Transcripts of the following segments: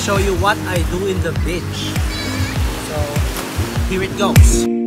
show you what I do in the beach. So, here it goes.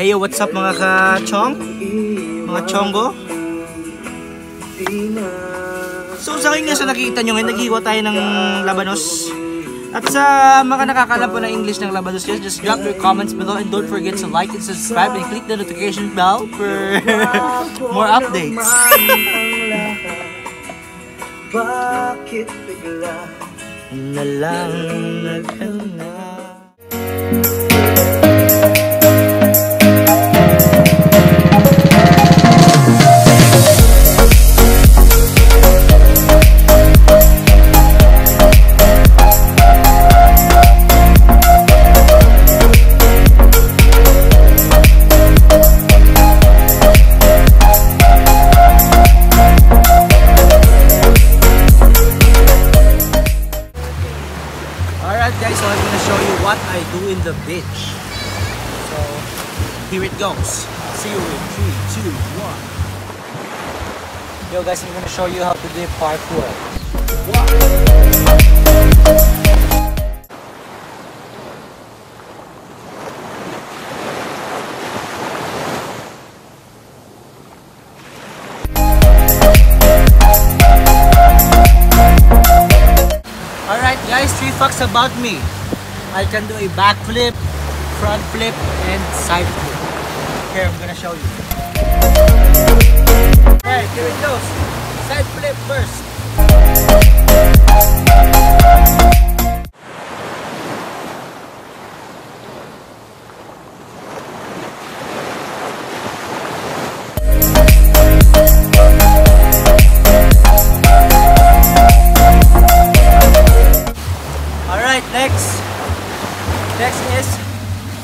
Hey, what's up mga ka-chong? Mga chonggo? So, sa akin nga sa nakikita nyo ngayon, naghiwa tayo ng labanos. At sa mga nakakalam po ng English ng labanos, just, just drop your comments below and don't forget to like and subscribe and click the notification bell for more updates. Bakit bigla na lang nagkana. Alright guys, so I'm gonna show you what I do in the beach. So, here it goes. See you in 3, 2, 1. Yo guys, I'm gonna show you how to do parkour. Alright facts about me. I can do a backflip, front flip, and side flip. Here, I'm gonna show you. Alright, here it goes. Side flip first.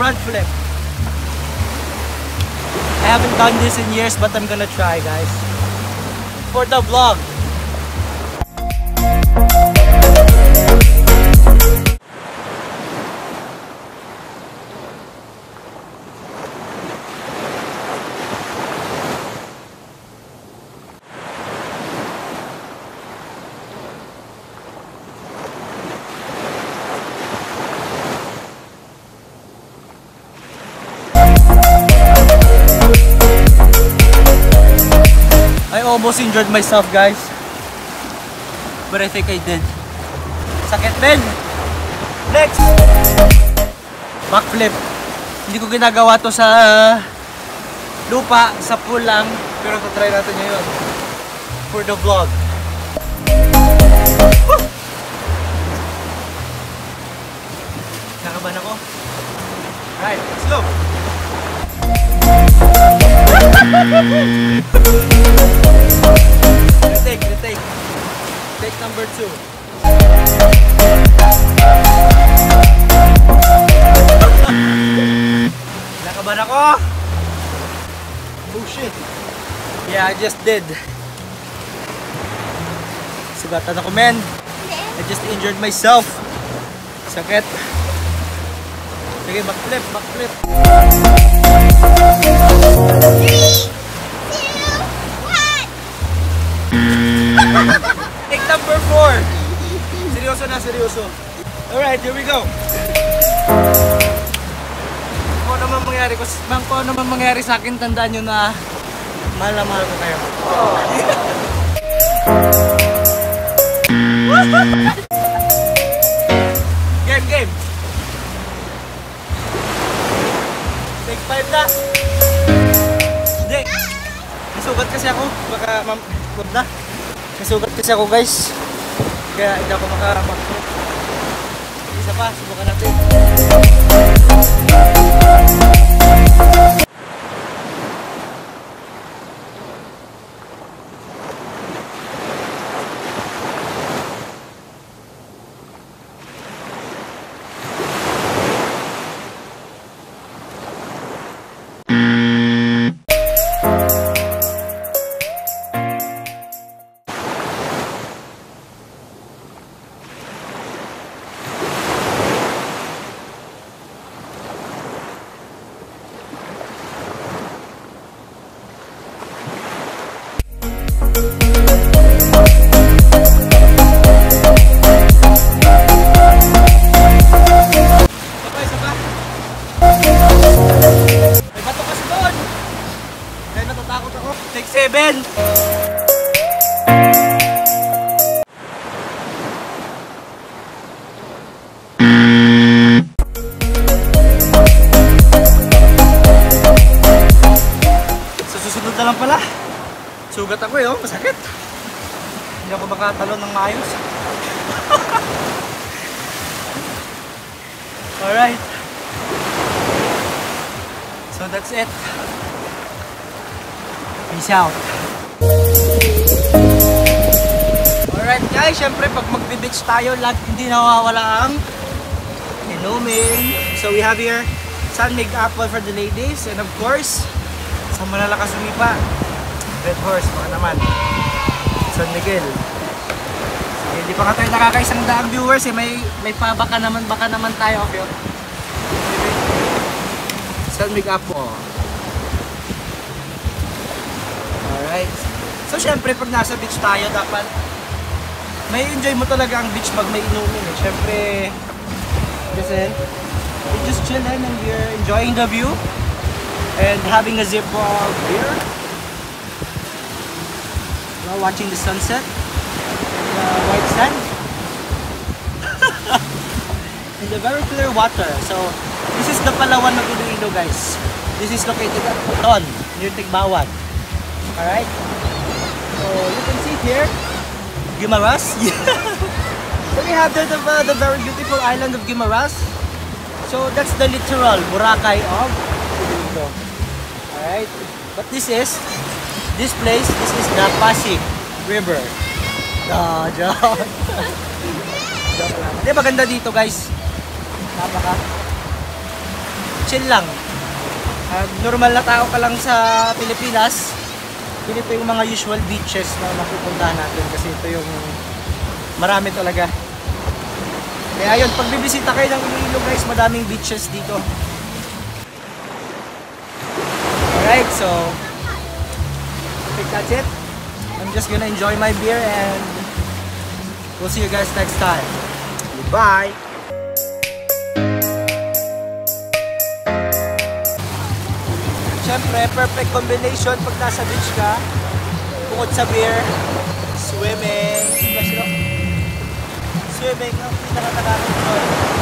Front flip. I haven't done this in years, but I'm gonna try, guys. For the vlog. Almost injured myself, guys. But I think I did. Sakit din! Next! Backflip. Hindi ko ginagawa to sa lupa, sa pool lang. Pero try natin ngayon. For the vlog. Woo! Nakaban ako. Alright, retake, retake. Take number two. Nakaban ako! Oh shit! Yeah, I just did. Sugatan ako men. I just injured myself. Sakit. Sige, backflip, backflip. Take number four. Seryoso na, seryoso. Alright, here we go. Kung ano man mangyari, kung, kung ano man mangyari sa akin, tandaan nyo na mahal na mahal ko kayo. game, 5 na. Hindi. Nasugat kasi ako. Baka mamikod na. Nasugat kasi ako guys. Kaya hindi ako makamakro. Isa pa, subukan natin. Sugat ako eh, oh. Masakit. Hindi ako makatalon ng maayos. Alright. So that's it. Peace out. Alright guys, syempre pag magbe-beach tayo, lag hindi nawawala ang inumin. So we have here Sun Mig Apple for the ladies and of course, sa malalakas sumipa, Red Horse mga naman. San Miguel. Hindi pa nga tayo nakakaisang daang viewers eh. May, may pa baka naman, baka naman tayo. Okay. San Mig Apple. Alright. So syempre pag nasa beach tayo dapat may enjoy mo talaga ang beach pag may inumin eh. Syempre kasi we just chilling and we're enjoying the view and having a sip of beer. We're watching the sunset the white sand and the very clear water. So this is the Palawan of Iloilo guys. This is located at Puton, near Tigbawan. Alright? So you can see here. Guimaras. so we have the, the, the very beautiful island of Guimaras. So that's the literal Boracay of Iloilo. Alright? But this is, this place, this is the Pasig River. No, joke. joke lang. Dito guys. Napaka chill lang. Ah, normal na tao ka lang sa Pilipinas. Ganito yung mga usual beaches na mapupuntahan natin kasi ito yung marami talaga. Kaya yun, pag bibisita kayo ng Iloilo guys, madaming beaches dito. Alright, so that's it. I'm just gonna enjoy my beer and we'll see you guys next time. Goodbye! Siyempre, perfect combination pag nasa beach ka. Bukod sa beer, swimming. Swimming ang pinakatagamit doon.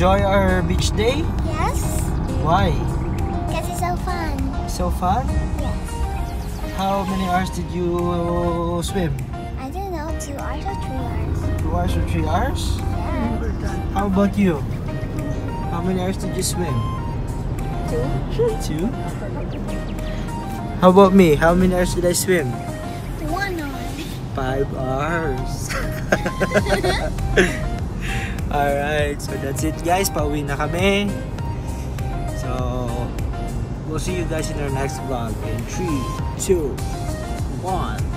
Enjoy our beach day? Yes, Why? because it's so fun. So fun? Yes. How many hours did you swim? I don't know, two hours or three hours. Two hours or three hours? Yeah. How about you? How many hours did you swim? Two. Two? How about me? How many hours did I swim? One hour. Five hours. Alright, so that's it guys. Pauwi na kami. So, we'll see you guys in our next vlog in 3, 2, 1.